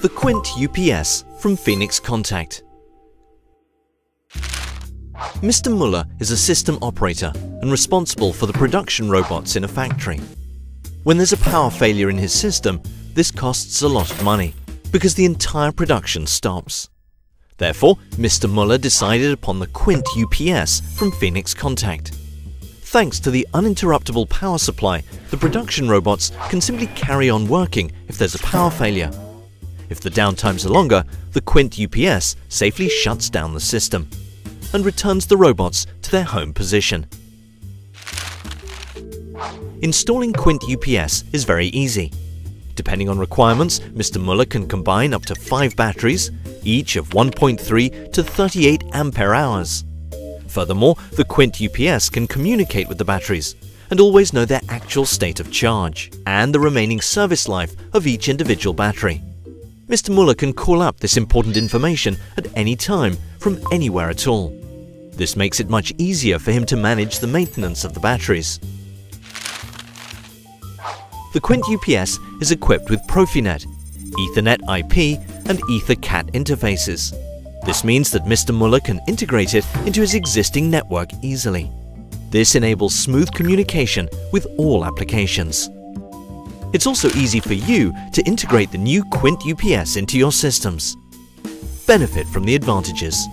The Quint UPS from Phoenix Contact. Mr. Muller is a system operator and responsible for the production robots in a factory. When there's a power failure in his system, this costs a lot of money because the entire production stops. Therefore, Mr. Muller decided upon the Quint UPS from Phoenix Contact. Thanks to the uninterruptible power supply, the production robots can simply carry on working if there's a power failure. If the downtimes are longer, the Quint UPS safely shuts down the system and returns the robots to their home position. Installing Quint UPS is very easy. Depending on requirements, Mr. Muller can combine up to 5 batteries, each of 1.3 to 38 ampere hours. Furthermore, the Quint UPS can communicate with the batteries and always know their actual state of charge and the remaining service life of each individual battery. Mr. Muller can call up this important information at any time from anywhere at all. This makes it much easier for him to manage the maintenance of the batteries. The Quint UPS is equipped with Profinet, Ethernet IP and EtherCAT interfaces. This means that Mr. Muller can integrate it into his existing network easily. This enables smooth communication with all applications. It's also easy for you to integrate the new Quint UPS into your systems. Benefit from the advantages.